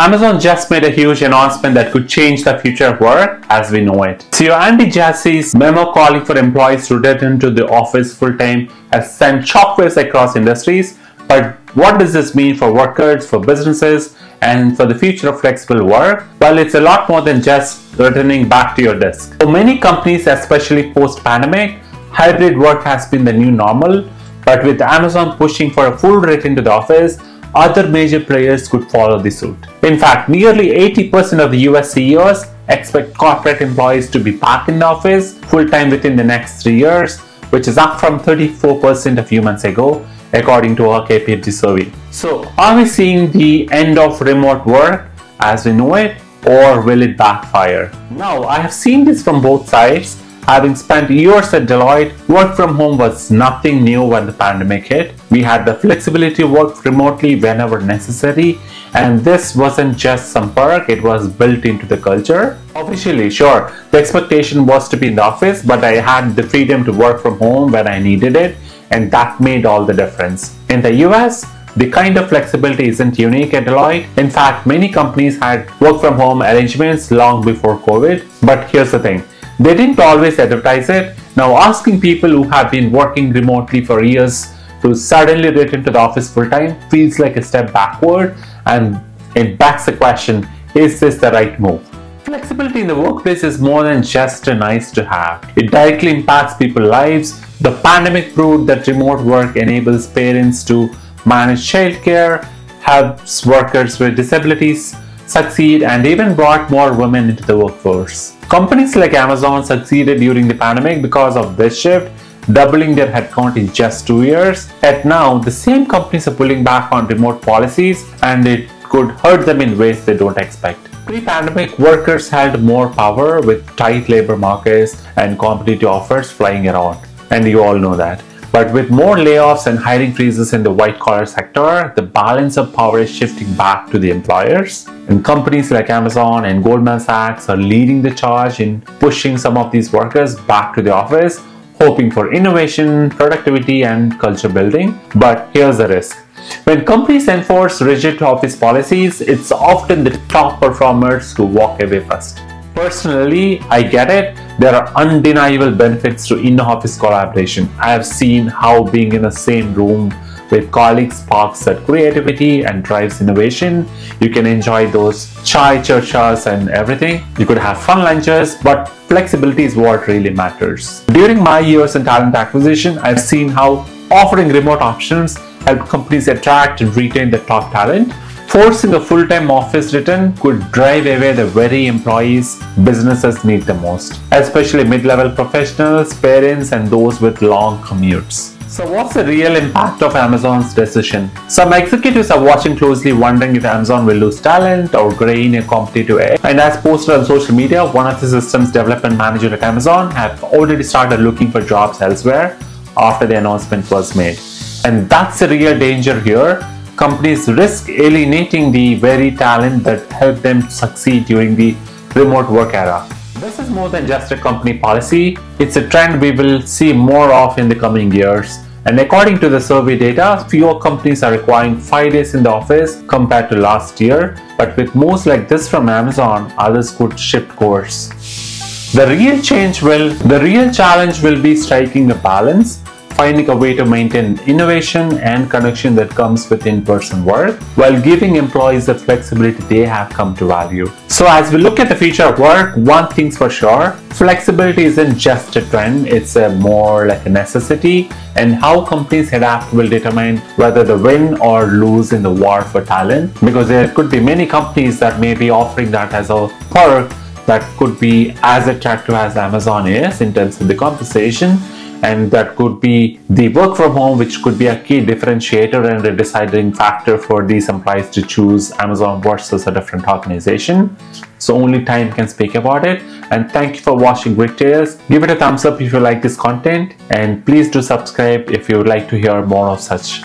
Amazon just made a huge announcement that could change the future of work as we know it. CEO Andy Jassy's memo calling for employees to return to the office full-time has sent shockwaves across industries, but what does this mean for workers, for businesses, and for the future of flexible work? Well, it's a lot more than just returning back to your desk. For many companies, especially post-pandemic, hybrid work has been the new normal, but with Amazon pushing for a full return to the office, other major players could follow the suit. In fact, nearly 80% of the US CEOs expect corporate employees to be back in the office full time within the next three years, which is up from 34% a few months ago, according to our KPMG survey. So, are we seeing the end of remote work as we know it, or will it backfire? Now, I have seen this from both sides Having spent years at Deloitte, work from home was nothing new when the pandemic hit. We had the flexibility to work remotely whenever necessary, and this wasn't just some perk, it was built into the culture. Officially, sure, the expectation was to be in the office, but I had the freedom to work from home when I needed it, and that made all the difference. In the US, the kind of flexibility isn't unique at Deloitte. In fact, many companies had work from home arrangements long before COVID. But here's the thing they didn't always advertise it. Now, asking people who have been working remotely for years to suddenly return to the office full time feels like a step backward and it backs the question is this the right move? Flexibility in the workplace is more than just a nice to have. It directly impacts people's lives. The pandemic proved that remote work enables parents to manage childcare, helps workers with disabilities succeed, and even brought more women into the workforce. Companies like Amazon succeeded during the pandemic because of this shift, doubling their headcount in just two years. At now, the same companies are pulling back on remote policies and it could hurt them in ways they don't expect. Pre-pandemic, workers had more power with tight labor markets and competitive offers flying around. And you all know that. But with more layoffs and hiring freezes in the white collar sector, the balance of power is shifting back to the employers. And companies like Amazon and Goldman Sachs are leading the charge in pushing some of these workers back to the office, hoping for innovation, productivity, and culture building. But here's the risk. When companies enforce rigid office policies, it's often the top performers who walk away first. Personally, I get it. There are undeniable benefits to in-office collaboration. I have seen how being in the same room with colleagues sparks that creativity and drives innovation. You can enjoy those chai churchas and everything. You could have fun lunches, but flexibility is what really matters. During my years in talent acquisition, I've seen how offering remote options help companies attract and retain the top talent Forcing a full-time office return could drive away the very employees businesses need the most, especially mid-level professionals, parents, and those with long commutes. So what's the real impact of Amazon's decision? Some executives are watching closely wondering if Amazon will lose talent or gain a competitive edge. And as posted on social media, one of the systems development manager at Amazon have already started looking for jobs elsewhere after the announcement was made. And that's the real danger here companies risk alienating the very talent that helped them succeed during the remote work era. This is more than just a company policy, it's a trend we will see more of in the coming years. And according to the survey data, fewer companies are requiring 5 days in the office compared to last year, but with moves like this from Amazon, others could shift course. The real change will, the real challenge will be striking a balance finding a way to maintain innovation and connection that comes with in-person work while giving employees the flexibility they have come to value. So as we look at the future of work, one thing's for sure, flexibility isn't just a trend, it's a more like a necessity and how companies adapt will determine whether they win or lose in the war for talent because there could be many companies that may be offering that as a perk that could be as attractive as Amazon is in terms of the compensation and that could be the work from home which could be a key differentiator and a deciding factor for these employees to choose Amazon versus a different organization. So only time can speak about it and thank you for watching Grit Tales. Give it a thumbs up if you like this content and please do subscribe if you would like to hear more of such.